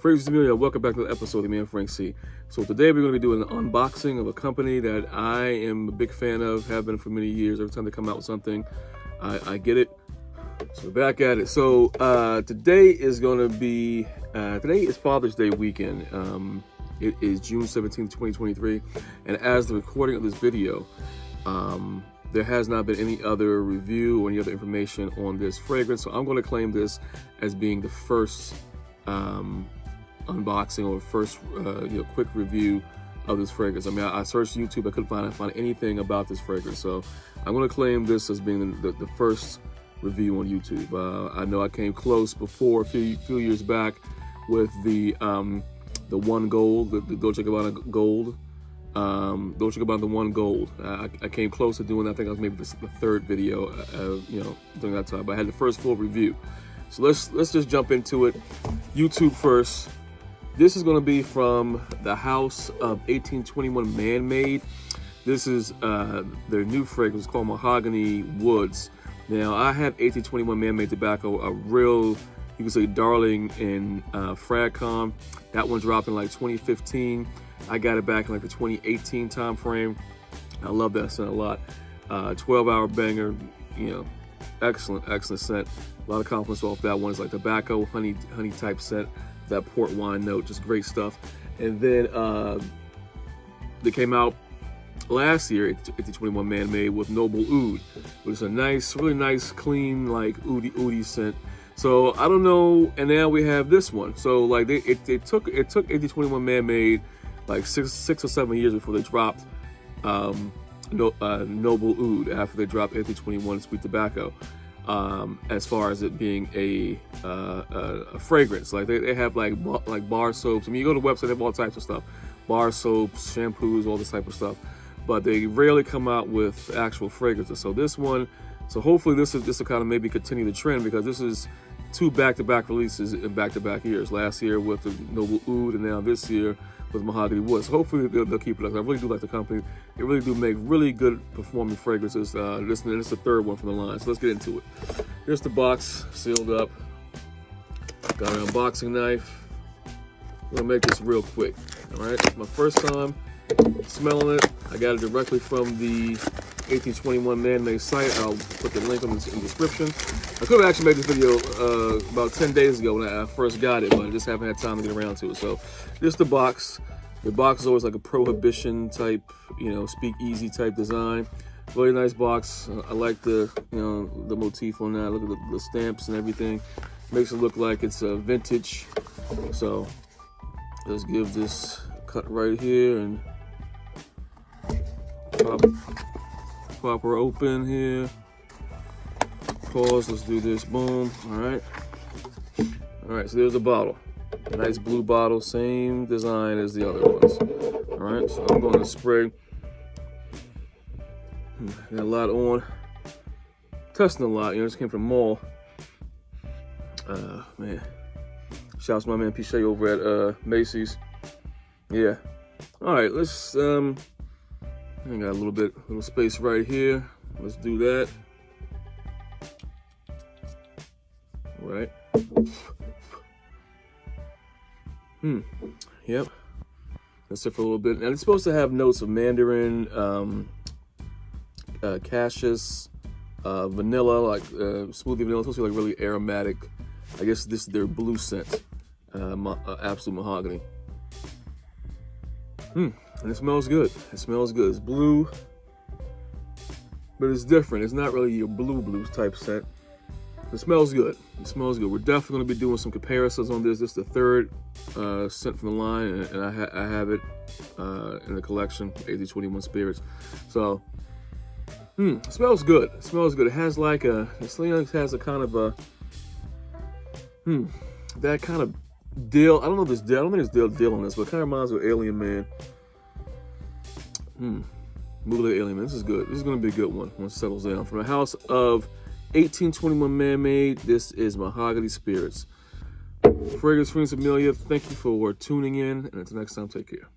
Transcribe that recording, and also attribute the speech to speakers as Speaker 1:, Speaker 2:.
Speaker 1: Fragrance Familia, welcome back to the episode of me and Frank C. So today we're going to be doing an unboxing of a company that I am a big fan of, have been for many years. Every time they come out with something, I, I get it. So we're back at it. So uh, today is going to be, uh, today is Father's Day weekend. Um, it is June 17, 2023. And as the recording of this video, um, there has not been any other review or any other information on this fragrance. So I'm going to claim this as being the first um, unboxing or first uh, you know quick review of this fragrance. I mean, I, I searched YouTube, I couldn't find find anything about this fragrance, so I'm to claim this as being the, the, first review on YouTube. Uh, I know I came close before a few few years back with the um, the one gold, the, the Dolce Gabbana gold. Um, Dolce Gabbana the one gold. I, I, came close to doing that. I think I was maybe the, the third video, uh, you know, during that time. But I had the first full review. So let's let's just jump into it. YouTube first. This is going to be from the House of 1821 Man-Made. This is uh, their new fragrance called Mahogany Woods. Now, I have 1821 Man-Made Tobacco, a real, you can say, darling in uh, Fragcom. That one dropped in like 2015. I got it back in like the 2018 time frame. I love that scent a lot. 12-hour uh, banger, you know, excellent, excellent scent. A lot of compliments off that one. It's like tobacco, honey, honey type scent that port wine note, just great stuff. And then uh, they came out last year, 1821 Man Made with Noble Oud, which is a nice, really nice, clean, like oody oody scent. So I don't know, and now we have this one. So like they, it, it took it took 1821 Man Made like six six or seven years before they dropped um, no, uh, Noble Oud after they dropped 1821 Sweet Tobacco um, as far as it being a, uh, a, a, fragrance. Like they, they have like like bar soaps. I mean, you go to the website, they have all types of stuff, bar soaps, shampoos, all this type of stuff. But they rarely come out with actual fragrances. So this one, so hopefully this is this will kind of maybe continue the trend because this is two back-to-back releases in back-to-back years. Last year with the Noble Oud, and now this year with Mahogany Woods. Hopefully they'll, they'll, keep it up. I really do like the company. They really do make really good performing fragrances. Uh, this, this is the third one from the line, so let's get into it. Here's the box, sealed up. Got an unboxing knife. I'm gonna make this real quick, all right? My first time smelling it. I got it directly from the 1821 man-made site. I'll put the link in the, description. I could have actually made this video uh, about 10 days ago when I first got it, but I just haven't had time to get around to it. So this the box. The box is always like a prohibition type, you know, speak easy type design. Really nice box. I like the, you know, the motif on that. Look at the, the stamps and everything. Makes it look like it's a vintage. So let's give this cut right here and pop pop her open here. Pause, let's do this, boom, all right. All right, so there's a bottle. A nice blue bottle, same design as the other ones. All right, so I'm going to spray. Got a lot on. Testing a lot, you know, this came from mall. Uh, man. Shouts to my man Pichet over at uh, Macy's. Yeah. All right, let's um, I got a little bit, little space right here. Let's do that. All right. Hmm. Yep. That's it for a little bit. And it's supposed to have notes of mandarin, um, uh, cashews, uh, vanilla, like uh, smoothie vanilla. It's supposed to be like really aromatic. I guess this is their blue scent, uh, uh absolute mahogany. Hmm, and it smells good. It smells good. It's blue, but it's different. It's not really your blue blues type scent. It smells good. It smells good. We're definitely going to be doing some comparisons on this. This is the third uh, scent from the line, and I, ha I have it uh, in the collection, 1821 Spirits. So, hmm, smells good. It smells good. It has like a, this has a kind of a, hmm, that kind of Dill, I don't know if this Dill. I don't think it's Dill Dill in this, but it kind of reminds me of Alien Man. Hmm. the Alien This is good. This is going to be a good one once it settles down. From the house of 1821 Man-Made, this is Mahogany Spirits. Fragrance Fiends Familia, thank you for tuning in. And until next time, take care.